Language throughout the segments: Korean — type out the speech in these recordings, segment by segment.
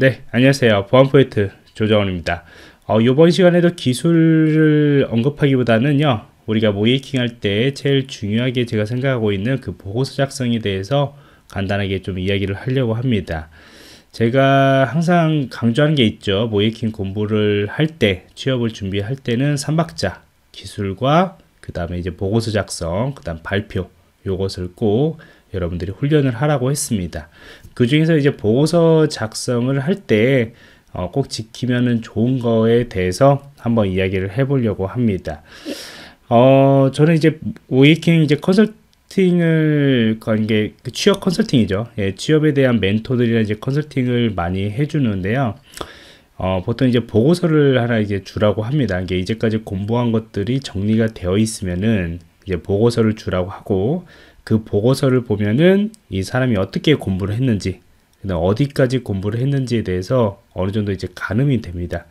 네, 안녕하세요. 보안포인트 조정원입니다. 어, 이번 시간에도 기술을 언급하기보다는요, 우리가 모이킹 할 때 제일 중요하게 제가 생각하고 있는 그 보고서 작성에 대해서 간단하게 좀 이야기를 하려고 합니다. 제가 항상 강조하는 게 있죠. 모이킹 공부를 할 때, 취업을 준비할 때는 3박자, 기술과 그 다음에 이제 보고서 작성, 그 다음 발표, 요것을 꼭 여러분들이 훈련을 하라고 했습니다. 그 중에서 이제 보고서 작성을 할 때꼭 어, 지키면은 좋은 거에 대해서 한번 이야기를 해보려고 합니다. 어, 저는 이제 오이킹 이제 컨설팅을 관계 그 취업 컨설팅이죠. 예, 취업에 대한 멘토들이나 이제 컨설팅을 많이 해주는데요. 어, 보통 이제 보고서를 하나 이제 주라고 합니다. 이게 이제까지 공부한 것들이 정리가 되어 있으면은 이제 보고서를 주라고 하고 그 보고서를 보면은 이 사람이 어떻게 공부를 했는지, 어디까지 공부를 했는지에 대해서 어느 정도 이제 가늠이 됩니다.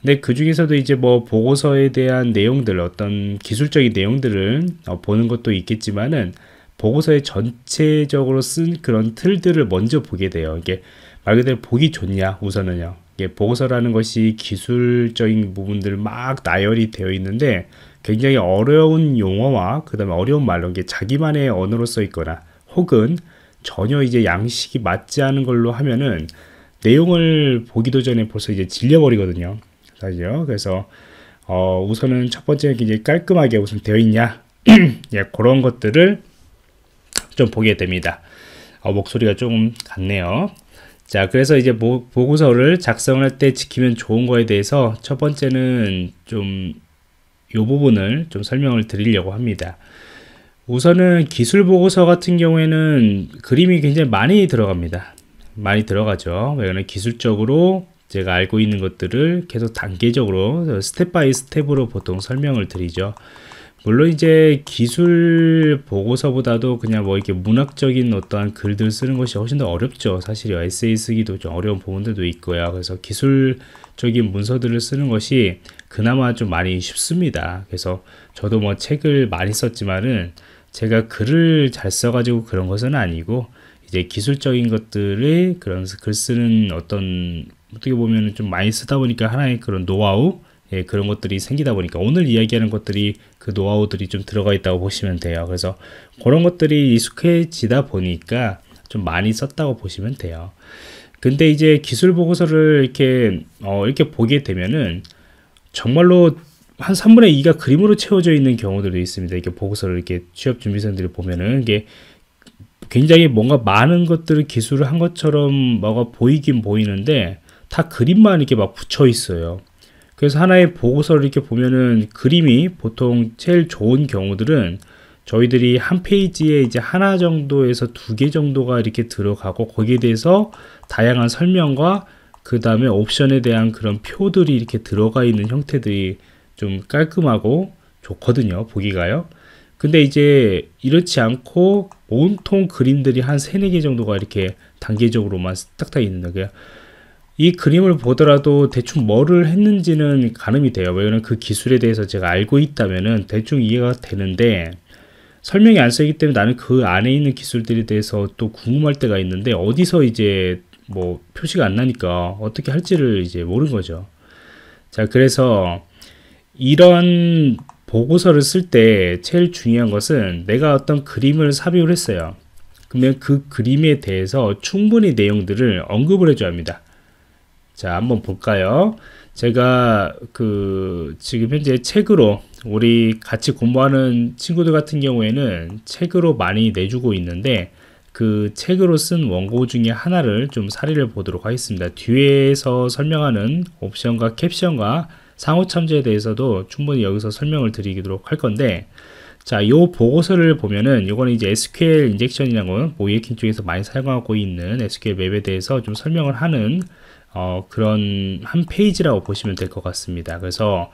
근데 그 중에서도 이제 뭐 보고서에 대한 내용들, 어떤 기술적인 내용들을 어, 보는 것도 있겠지만은 보고서에 전체적으로 쓴 그런 틀들을 먼저 보게 돼요. 이게 말 그대로 보기 좋냐, 우선은요. 이게 보고서라는 것이 기술적인 부분들 막 나열이 되어 있는데 굉장히 어려운 용어와 그 다음에 어려운 말로 이게 자기만의 언어로 써 있거나 혹은 전혀 이제 양식이 맞지 않은 걸로 하면은 내용을 보기도 전에 벌써 이제 질려버리거든요. 사실요. 그래서 어 우선은 첫 번째 이제 깔끔하게 우선 되어 있냐 예, 그런 것들을 좀 보게 됩니다. 어, 목소리가 조금 같네요. 자, 그래서 이제 보, 보고서를 작성할 때 지키면 좋은 거에 대해서 첫 번째는 좀 이 부분을 좀 설명을 드리려고 합니다. 우선은 기술 보고서 같은 경우에는 그림이 굉장히 많이 들어갑니다. 많이 들어가죠. 왜냐하면 기술적으로 제가 알고 있는 것들을 계속 단계적으로 step by step으로 보통 설명을 드리죠. 물론 이제 기술 보고서보다도 그냥 뭐 이렇게 문학적인 어떠한 글들 쓰는 것이 훨씬 더 어렵죠. 사실 에세이 쓰기도 좀 어려운 부분들도 있고요. 그래서 기술적인 문서들을 쓰는 것이 그나마 좀 많이 쉽습니다. 그래서 저도 뭐 책을 많이 썼지만은 제가 글을 잘 써가지고 그런 것은 아니고 이제 기술적인 것들을 그런 글 쓰는 어떤 어떻게 보면 좀 많이 쓰다 보니까 하나의 그런 노하우 예, 그런 것들이 생기다 보니까 오늘 이야기하는 것들이 그 노하우들이 좀 들어가 있다고 보시면 돼요. 그래서 그런 것들이 익숙해지다 보니까 좀 많이 썼다고 보시면 돼요. 근데 이제 기술 보고서를 이렇게 어, 이렇게 보게 되면은 정말로 한 3분의 2가 그림으로 채워져 있는 경우들도 있습니다. 이렇게 보고서를 이렇게 취업 준비생들이 보면은 이게 굉장히 뭔가 많은 것들을 기술을 한 것처럼 뭐가 보이긴 보이는데 다 그림만 이렇게 막 붙여 있어요. 그래서 하나의 보고서를 이렇게 보면은 그림이 보통 제일 좋은 경우들은 저희들이 한 페이지에 이제 하나 정도에서 두 개 정도가 이렇게 들어가고 거기에 대해서 다양한 설명과 그 다음에 옵션에 대한 그런 표들이 이렇게 들어가 있는 형태들이 좀 깔끔하고 좋거든요. 보기가요. 근데 이제 이렇지 않고 온통 그림들이 한 세네 개 정도가 이렇게 단계적으로만 딱딱 있는 거예요. 이 그림을 보더라도 대충 뭐를 했는지는 가늠이 돼요. 왜냐면 그 기술에 대해서 제가 알고 있다면은 대충 이해가 되는데 설명이 안 쓰이기 때문에 나는 그 안에 있는 기술들에 대해서 또 궁금할 때가 있는데 어디서 이제 뭐 표시가 안 나니까 어떻게 할지를 이제 모르는 거죠. 자, 그래서 이런 보고서를 쓸 때 제일 중요한 것은 내가 어떤 그림을 삽입을 했어요. 그러면 그 그림에 대해서 충분히 내용들을 언급을 해줘야 합니다. 자, 한번 볼까요? 제가 그 지금 현재 책으로 우리 같이 공부하는 친구들 같은 경우에는 책으로 많이 내주고 있는데 그 책으로 쓴 원고 중에 하나를 좀 사례를 보도록 하겠습니다. 뒤에서 설명하는 옵션과 캡션과 상호 참조에 대해서도 충분히 여기서 설명을 드리도록 할 건데 자, 요 보고서를 보면은 요거는 이제 SQL 인젝션이라고 모이에킹 쪽에서 많이 사용하고 있는 SQLMap에 대해서 좀 설명을 하는 어, 그런 한 페이지라고 보시면 될 것 같습니다. 그래서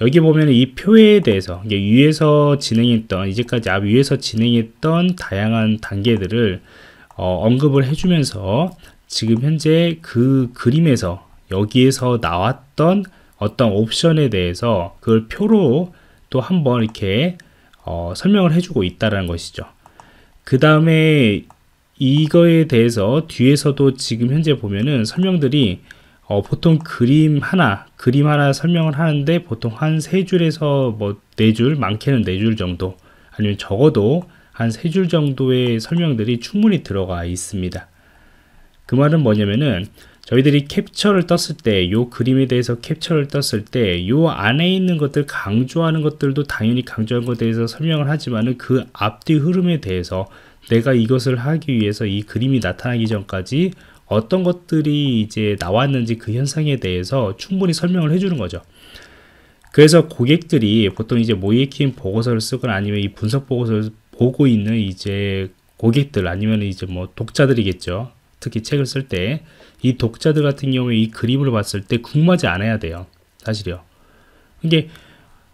여기 보면 이 표에 대해서 위에서 진행했던 이제까지 앞 위에서 진행했던 다양한 단계들을 어, 언급을 해주면서 지금 현재 그 그림에서 여기에서 나왔던 어떤 옵션에 대해서 그걸 표로 또 한번 이렇게 어, 설명을 해주고 있다는 것이죠. 그 다음에 이거에 대해서 뒤에서도 지금 현재 보면은 설명들이 어, 보통 그림 하나, 그림 하나 설명을 하는데 보통 한 세 줄에서 뭐 네 줄, 많게는 네 줄 정도, 아니면 적어도 한 세 줄 정도의 설명들이 충분히 들어가 있습니다. 그 말은 뭐냐면은 저희들이 캡처를 떴을 때, 요 그림에 대해서 캡처를 떴을 때, 요 안에 있는 것들 강조하는 것들도 당연히 강조한 것에 대해서 설명을 하지만은 그 앞뒤 흐름에 대해서 내가 이것을 하기 위해서 이 그림이 나타나기 전까지 어떤 것들이 이제 나왔는지 그 현상에 대해서 충분히 설명을 해주는 거죠. 그래서 고객들이 보통 이제 모이킹 보고서를 쓰거나 아니면 이 분석 보고서를 보고 있는 이제 고객들 아니면 이제 뭐 독자들이겠죠. 특히 책을 쓸 때 이 독자들 같은 경우에 이 그림을 봤을 때 궁금하지 않아야 돼요. 사실이요. 이게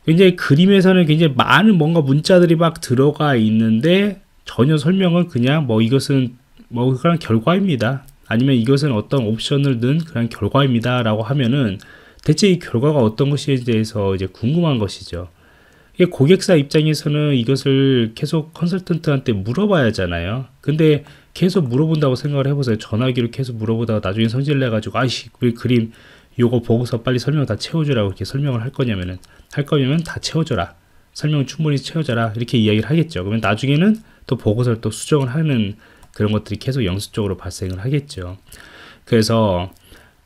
굉장히 그림에서는 굉장히 많은 뭔가 문자들이 막 들어가 있는데 전혀 설명은 그냥 뭐 이것은 뭐 그런 결과입니다. 아니면 이것은 어떤 옵션을 넣은 그런 결과입니다. 라고 하면은 대체 이 결과가 어떤 것에 대해서 이제 궁금한 것이죠. 고객사 입장에서는 이것을 계속 컨설턴트한테 물어봐야 하잖아요. 근데 계속 물어본다고 생각을 해보세요. 전화기로 계속 물어보다가 나중에 성질 내 가지고 아이씨 왜 그림 요거 보고서 빨리 설명 다 채워주라고 이렇게 설명을 할 거냐면은 할 거냐면 다 채워줘라. 설명 충분히 채워줘라. 이렇게 이야기를 하겠죠. 그러면 나중에는 또 보고서를 또 수정을 하는 그런 것들이 계속 영수적으로 발생을 하겠죠. 그래서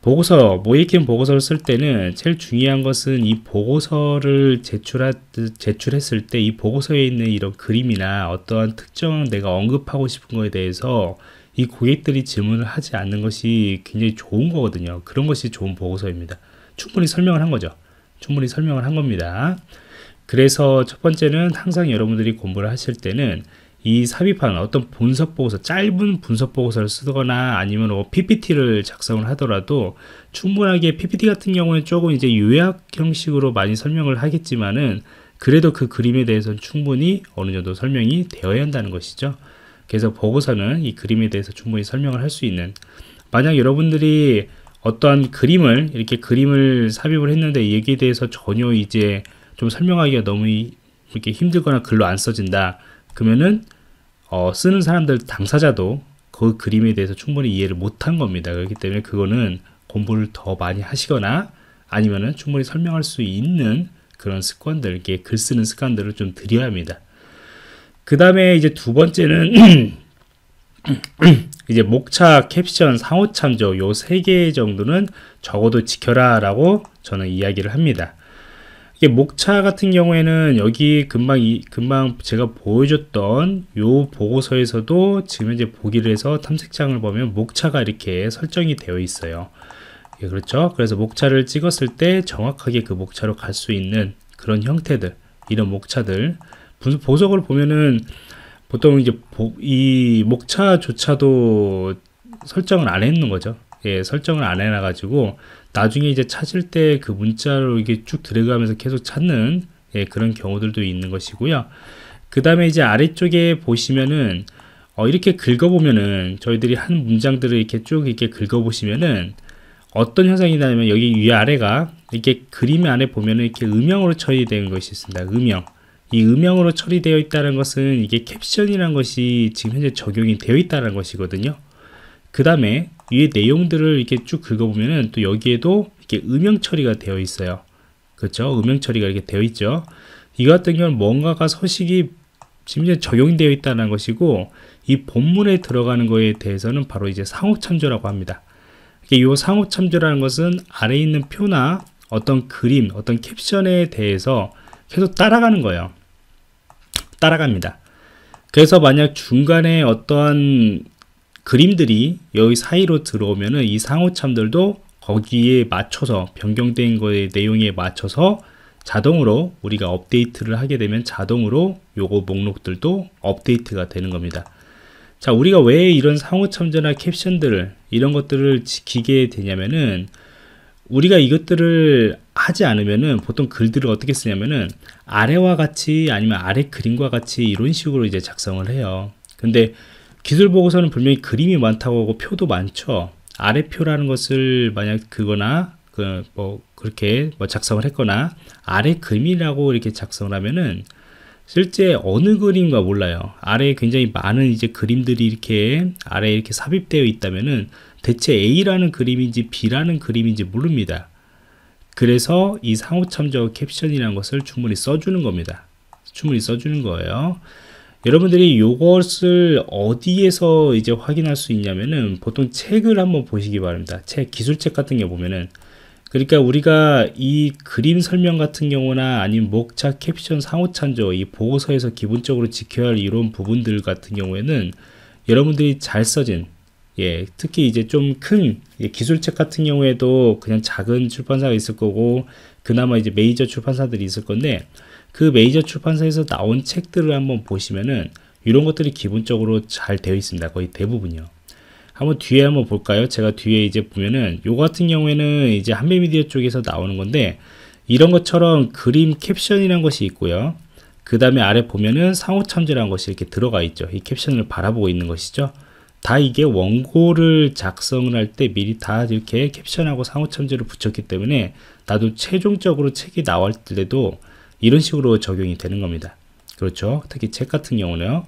보고서, 모이킹 보고서를 쓸 때는 제일 중요한 것은 이 보고서를 제출하, 제출했을 때 이 보고서에 있는 이런 그림이나 어떠한 특정 내가 언급하고 싶은 거에 대해서 이 고객들이 질문을 하지 않는 것이 굉장히 좋은 거거든요. 그런 것이 좋은 보고서입니다. 충분히 설명을 한 거죠. 충분히 설명을 한 겁니다. 그래서 첫 번째는 항상 여러분들이 공부를 하실 때는 이 삽입한 어떤 분석 보고서, 짧은 분석 보고서를 쓰거나 아니면 뭐 PPT를 작성을 하더라도 충분하게 PPT 같은 경우는 조금 이제 요약 형식으로 많이 설명을 하겠지만은 그래도 그 그림에 대해서는 충분히 어느 정도 설명이 되어야 한다는 것이죠. 그래서 보고서는 이 그림에 대해서 충분히 설명을 할 수 있는 만약 여러분들이 어떠한 그림을 이렇게 그림을 삽입을 했는데 여기에 대해서 전혀 이제 좀 설명하기가 너무 이렇게 힘들거나 글로 안 써진다. 그러면은 어, 쓰는 사람들 당사자도 그 그림에 대해서 충분히 이해를 못한 겁니다. 그렇기 때문에 그거는 공부를 더 많이 하시거나 아니면은 충분히 설명할 수 있는 그런 습관들, 이렇게 글 쓰는 습관들을 좀 들여야 합니다. 그 다음에 이제 두 번째는 이제 목차, 캡션, 상호 참조 요 세 개 정도는 적어도 지켜라라고 저는 이야기를 합니다. 목차 같은 경우에는 여기 금방 이, 금방 제가 보여줬던 요 보고서에서도 지금 현재 보기를 해서 탐색장을 보면 목차가 이렇게 설정이 되어 있어요. 예, 그렇죠. 그래서 목차를 찍었을 때 정확하게 그 목차로 갈 수 있는 그런 형태들, 이런 목차들 보석을 보면은 보통 이제 이 목차조차도 설정을 안 했는 거죠. 예, 설정을 안 해놔가지고 나중에 이제 찾을 때 그 문자로 이게 쭉 들어가면서 계속 찾는 예, 그런 경우들도 있는 것이고요. 그 다음에 이제 아래쪽에 보시면은 어, 이렇게 긁어보면은 저희들이 한 문장들을 이렇게 쭉 이렇게 긁어보시면은 어떤 현상이 나냐면 여기 위아래가 이렇게 그림 안에 보면은 이렇게 음영으로 처리되는 것이 있습니다. 음영. 이 음영으로 처리되어 있다는 것은 이게 캡션이라는 것이 지금 현재 적용이 되어 있다는 것이거든요. 그 다음에 위에 내용들을 이렇게 쭉 긁어보면은 또 여기에도 이렇게 음영 처리가 되어 있어요. 그렇죠? 음영 처리가 이렇게 되어 있죠. 이 같은 경우는 뭔가가 서식이 지금 적용되어 있다는 것이고 이 본문에 들어가는 거에 대해서는 바로 이제 상호 참조라고 합니다. 이 상호 참조라는 것은 아래에 있는 표나 어떤 그림, 어떤 캡션에 대해서 계속 따라가는 거예요. 따라갑니다. 그래서 만약 중간에 어떠한 그림들이 여기 사이로 들어오면은 이 상호참들도 거기에 맞춰서 변경된 거의 내용에 맞춰서 자동으로 우리가 업데이트를 하게 되면 자동으로 요거 목록들도 업데이트가 되는 겁니다. 자, 우리가 왜 이런 상호 참조나 캡션들을 이런 것들을 지키게 되냐면은 우리가 이것들을 하지 않으면은 보통 글들을 어떻게 쓰냐면은 아래와 같이 아니면 아래 그림과 같이 이런 식으로 이제 작성을 해요. 근데 기술 보고서는 분명히 그림이 많다고 하고 표도 많죠. 아래표라는 것을 만약 그거나 그 뭐 그렇게 뭐 작성을 했거나 아래 그림이라고 이렇게 작성을 하면은 실제 어느 그림과 몰라요. 아래에 굉장히 많은 이제 그림들이 이렇게 아래에 이렇게 삽입되어 있다면은 대체 A라는 그림인지 B라는 그림인지 모릅니다. 그래서 이 상호 참조 캡션이라는 것을 충분히 써주는 겁니다. 충분히 써주는 거예요. 여러분들이 이것을 어디에서 이제 확인할 수 있냐면은 보통 책을 한번 보시기 바랍니다. 책, 기술책 같은 게 보면은 그러니까 우리가 이 그림 설명 같은 경우나 아니면 목차 캡션 상호 참조 이 보고서에서 기본적으로 지켜야 할 이런 부분들 같은 경우에는 여러분들이 잘 써진 예, 특히 이제 좀 큰 기술책 같은 경우에도 그냥 작은 출판사가 있을 거고 그나마 이제 메이저 출판사들이 있을 건데 그 메이저 출판사에서 나온 책들을 한번 보시면은 이런 것들이 기본적으로 잘 되어 있습니다. 거의 대부분이요. 한번 뒤에 한번 볼까요? 제가 뒤에 이제 보면은 요 같은 경우에는 이제 한배미디어 쪽에서 나오는 건데 이런 것처럼 그림 캡션이란 것이 있고요. 그 다음에 아래 보면은 상호 참조라는 것이 이렇게 들어가 있죠. 이 캡션을 바라보고 있는 것이죠. 다 이게 원고를 작성을 할 때 미리 다 이렇게 캡션하고 상호 참조를 붙였기 때문에 나도 최종적으로 책이 나올 때도 이런 식으로 적용이 되는 겁니다. 그렇죠. 특히 책 같은 경우는요.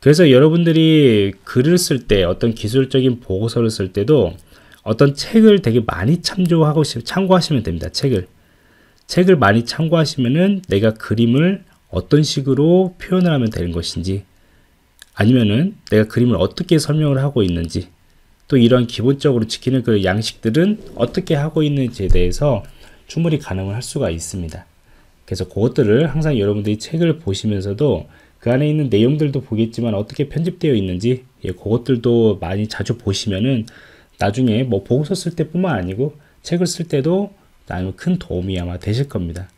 그래서 여러분들이 글을 쓸 때 어떤 기술적인 보고서를 쓸 때도 어떤 책을 되게 많이 참조하고 참고하시면 됩니다. 책을 책을 많이 참고하시면은 내가 그림을 어떤 식으로 표현을 하면 되는 것인지 아니면은 내가 그림을 어떻게 설명을 하고 있는지 또 이런 기본적으로 지키는 그 양식들은 어떻게 하고 있는지에 대해서 충분히 가능을 할 수가 있습니다. 그래서 그것들을 항상 여러분들이 책을 보시면서도 그 안에 있는 내용들도 보겠지만 어떻게 편집되어 있는지 예, 그것들도 많이 자주 보시면은 나중에 뭐 보고서 쓸 때뿐만 아니고 책을 쓸 때도 나는 큰 도움이 아마 되실 겁니다.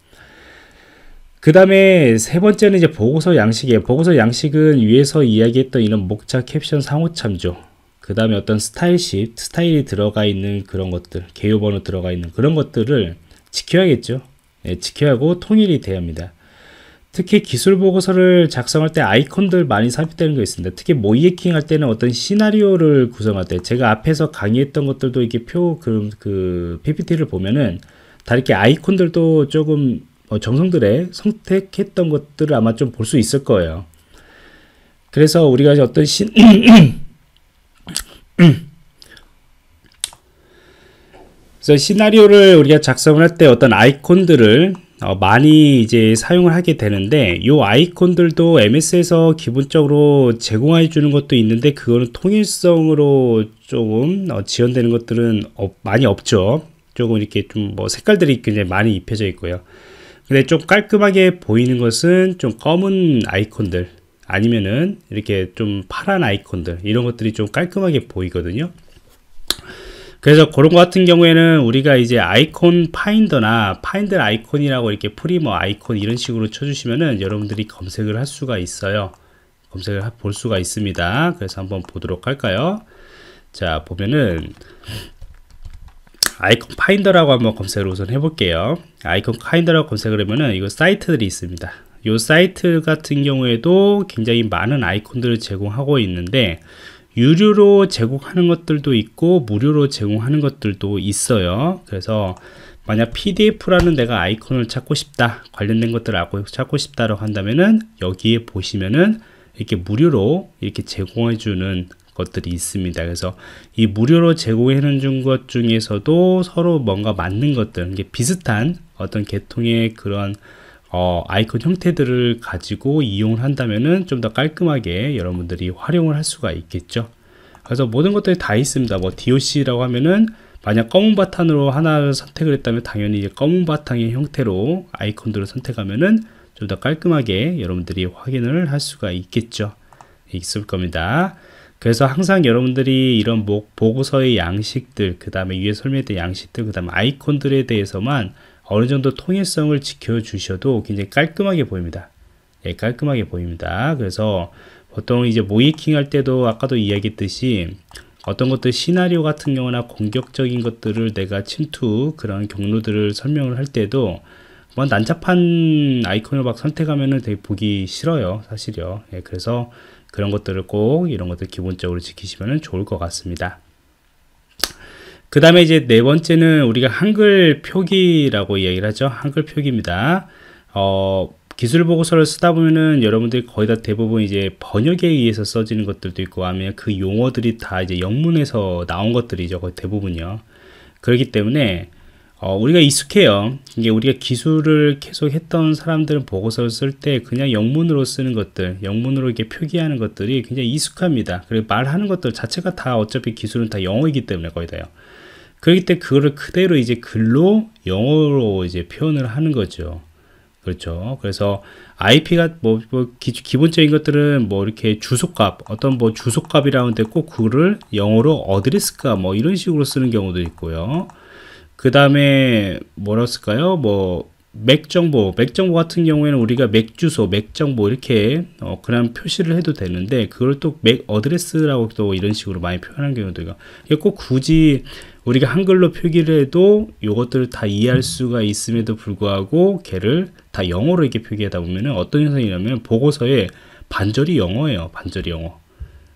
그 다음에 세 번째는 이제 보고서 양식이에요. 보고서 양식은 위에서 이야기했던 이런 목차 캡션 상호 참조. 그 다음에 어떤 스타일십, 스타일이 들어가 있는 그런 것들, 개요 번호 들어가 있는 그런 것들을 지켜야겠죠. 예, 지켜야 하고 통일이 돼야 합니다. 특히 기술 보고서를 작성할 때 아이콘들 많이 삽입되는 거 있습니다. 특히 모이에킹 할 때는 어떤 시나리오를 구성할 때 제가 앞에서 강의했던 것들도 이렇게 표, 그, 그 PPT를 보면은 다 이렇게 아이콘들도 조금 어, 정성들의 선택했던 것들을 아마 좀 볼 수 있을 거예요. 그래서 우리가 어떤 신, 그래서 시나리오를 우리가 작성을 할 때 어떤 아이콘들을 어, 많이 이제 사용을 하게 되는데 이 아이콘들도 MS에서 기본적으로 제공해 주는 것도 있는데 그거는 통일성으로 조금 어, 지원되는 것들은 어, 많이 없죠. 조금 이렇게 좀 뭐 색깔들이 굉장히 많이 입혀져 있고요. 근데 좀 깔끔하게 보이는 것은 좀 검은 아이콘들 아니면은 이렇게 좀 파란 아이콘들 이런 것들이 좀 깔끔하게 보이거든요. 그래서 그런 것 같은 경우에는 우리가 이제 Iconfinder나 finder 아이콘이라고 이렇게 free 뭐 아이콘 이런 식으로 쳐주시면은 여러분들이 검색을 할 수가 있어요. 검색을 볼 수가 있습니다. 그래서 한번 보도록 할까요? 자, 보면은 아이콘 파인더라고 한번 검색을 우선 해볼게요. 아이콘 파인더라고 검색을 하면은 이거 사이트들이 있습니다. 이 사이트 같은 경우에도 굉장히 많은 아이콘들을 제공하고 있는데 유료로 제공하는 것들도 있고 무료로 제공하는 것들도 있어요. 그래서 만약 PDF라는 내가 아이콘을 찾고 싶다 관련된 것들을 찾고 싶다라고 한다면은 여기에 보시면은 이렇게 무료로 이렇게 제공해 주는 것들이 있습니다. 그래서 이 무료로 제공해 준것 중에서도 서로 뭔가 맞는 것들, 이게 비슷한 어떤 계통의 그런 어, 아이콘 형태들을 가지고 이용을 한다면은 좀 더 깔끔하게 여러분들이 활용을 할 수가 있겠죠. 그래서 모든 것들이 다 있습니다. 뭐 DOC라고 하면은 만약 검은 바탕으로 하나를 선택을 했다면 당연히 이제 검은 바탕의 형태로 아이콘들을 선택하면은 좀 더 깔끔하게 여러분들이 확인을 할 수가 있겠죠. 있을 겁니다. 그래서 항상 여러분들이 이런 보고서의 양식들, 그 다음에 위에 설명했던 양식들, 그 다음에 아이콘들에 대해서만 어느 정도 통일성을 지켜주셔도 굉장히 깔끔하게 보입니다. 예, 깔끔하게 보입니다. 그래서 보통 이제 모이킹 할 때도 아까도 이야기했듯이 어떤 것들 시나리오 같은 경우나 공격적인 것들을 내가 침투 그런 경로들을 설명을 할 때도 뭐 난잡한 아이콘을 막 선택하면은 되게 보기 싫어요 사실요 예, 그래서 그런 것들을 꼭 이런 것들 기본적으로 지키시면 좋을 것 같습니다 그 다음에 이제 네 번째는 우리가 한글 표기라고 이야기를 하죠. 한글 표기입니다. 어, 기술 보고서를 쓰다 보면은 여러분들이 거의 다 대부분 이제 번역에 의해서 써지는 것들도 있고 아니면 그 용어들이 다 이제 영문에서 나온 것들이죠. 거의 대부분요. 그렇기 때문에 어, 우리가 익숙해요. 이게 우리가 기술을 계속 했던 사람들은 보고서를 쓸 때 그냥 영문으로 쓰는 것들, 영문으로 이렇게 표기하는 것들이 굉장히 익숙합니다. 그리고 말하는 것들 자체가 다 어차피 기술은 다 영어이기 때문에 거의 다요. 그렇기 때문에 그거를 그대로 이제 글로 영어로 이제 표현을 하는 거죠. 그렇죠. 그래서 IP가 뭐, 뭐 기, 본적인 것들은 뭐 이렇게 주소값 어떤 뭐 주소값이라는데 꼭 그거를 영어로 어드레스값 뭐 이런 식으로 쓰는 경우도 있고요. 그 다음에 뭐라 쓸까요? 뭐 MAC 정보, MAC 정보 같은 경우에는 우리가 MAC 주소, MAC 정보 이렇게 어, 그냥 표시를 해도 되는데 그걸 또 MAC address라고 또 이런 식으로 많이 표현하는 경우도 있고 꼭 굳이 우리가 한글로 표기를 해도 이것들을 다 이해할 수가 있음에도 불구하고 걔를 다 영어로 이렇게 표기하다 보면은 어떤 현상이냐면 보고서에 반절이 영어예요. 반절이 영어.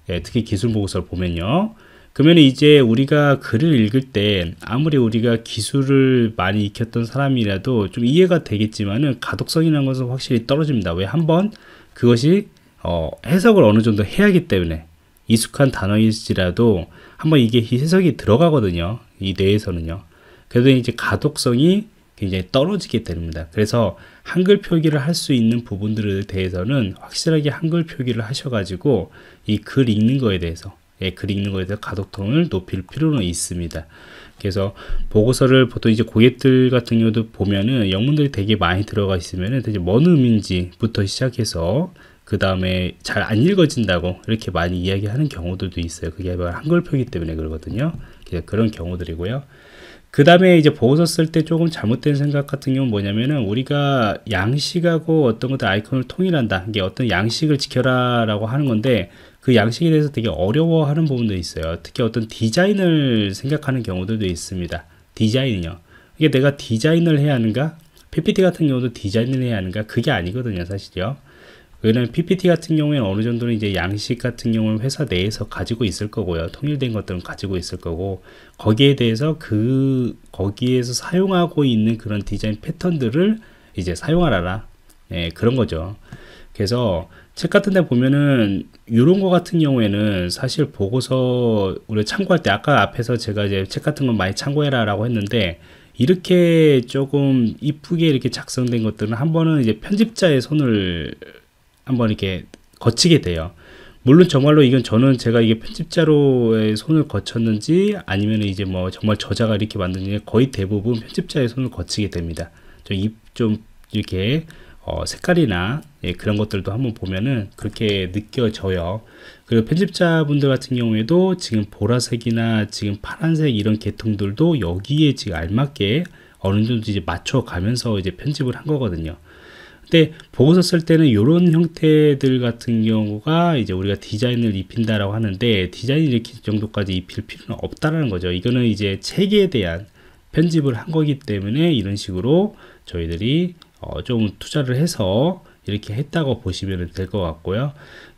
예, 특히 기술 보고서를 보면요. 그러면 이제 우리가 글을 읽을 때 아무리 우리가 기술을 많이 익혔던 사람이라도 좀 이해가 되겠지만은 가독성이라는 것은 확실히 떨어집니다. 왜 한번 그것이 어, 해석을 어느 정도 해야 하기 때문에 익숙한 단어일지라도 한번 이게 해석이 들어가거든요. 이 뇌에서는요. 그래도 이제 가독성이 굉장히 떨어지게 됩니다. 그래서 한글 표기를 할 수 있는 부분들에 대해서는 확실하게 한글 표기를 하셔가지고 이 글 읽는 거에 대해서 예, 글 읽는 거에 대해서 가독성을 높일 필요는 있습니다. 그래서 보고서를 보통 이제 고객들 같은 경우도 보면은 영문들이 되게 많이 들어가 있으면은 되게 뭔 의미인지부터 시작해서 그 다음에 잘 안 읽어진다고 이렇게 많이 이야기하는 경우들도 있어요. 그게 바로 한글 표기 때문에 그러거든요. 그런 경우들이고요. 그 다음에 이제 보고서 쓸 때 조금 잘못된 생각 같은 경우는 뭐냐면은 우리가 양식하고 어떤 것들 아이콘을 통일한다. 이게 어떤 양식을 지켜라 라고 하는 건데 그 양식에 대해서 되게 어려워하는 부분도 있어요. 특히 어떤 디자인을 생각하는 경우들도 있습니다. 디자인이요. 이게 내가 디자인을 해야 하는가? PPT 같은 경우도 디자인을 해야 하는가? 그게 아니거든요, 사실요. 왜냐면 PPT 같은 경우에는 어느 정도는 이제 양식 같은 경우는 회사 내에서 가지고 있을 거고요. 통일된 것들은 가지고 있을 거고 거기에 대해서 그 거기에서 사용하고 있는 그런 디자인 패턴들을 이제 사용하라. 네, 그런 거죠. 그래서 책 같은 데 보면은 이런 거 같은 경우에는 사실 보고서 우리 참고할 때 아까 앞에서 제가 이제 책 같은 건 많이 참고해라 라고 했는데 이렇게 조금 이쁘게 이렇게 작성된 것들은 한 번은 이제 편집자의 손을 한번 이렇게 거치게 돼요. 물론 정말로 이건 저는 제가 이게 편집자로의 손을 거쳤는지 아니면 이제 뭐 정말 저자가 이렇게 만든지 거의 대부분 편집자의 손을 거치게 됩니다. 좀, 좀 이렇게 어, 색깔이나 예, 그런 것들도 한번 보면은 그렇게 느껴져요. 그리고 편집자분들 같은 경우에도 지금 보라색이나 지금 파란색 이런 계통들도 여기에 지금 알맞게 어느 정도 이제 맞춰가면서 이제 편집을 한 거거든요. 근데 보고서 쓸 때는 이런 형태들 같은 경우가 이제 우리가 디자인을 입힌다라고 하는데 디자인 이렇게 정도까지 입힐 필요는 없다라는 거죠. 이거는 이제 책에 대한 편집을 한 거기 때문에 이런 식으로 저희들이 어, 좀 투자를 해서 이렇게 했다고 보시면 될 것 같고요.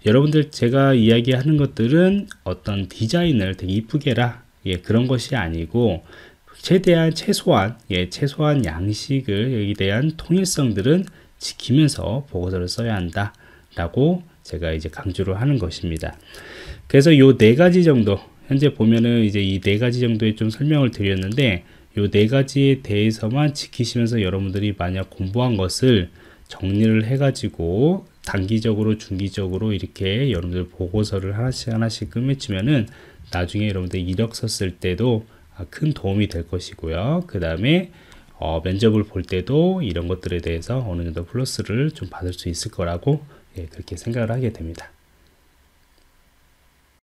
여러분들 제가 이야기하는 것들은 어떤 디자인을 되게 이쁘게 해라 예, 그런 것이 아니고 최대한 최소한 예, 최소한 양식을 여기 대한 통일성들은 지키면서 보고서를 써야 한다 라고 제가 이제 강조를 하는 것입니다. 그래서 요 네 가지 정도 현재 보면은 이제 이 네 가지 정도의 좀 설명을 드렸는데 요 네 가지에 대해서만 지키시면서 여러분들이 만약 공부한 것을 정리를 해가지고 단기적으로 중기적으로 이렇게 여러분들 보고서를 하나씩 하나씩 끝맺히면은 나중에 여러분들 이력서 쓸 때도 큰 도움이 될 것이고요. 그 다음에 어, 면접을 볼 때도 이런 것들에 대해서 어느 정도 플러스를 좀 받을 수 있을 거라고 예, 그렇게 생각을 하게 됩니다.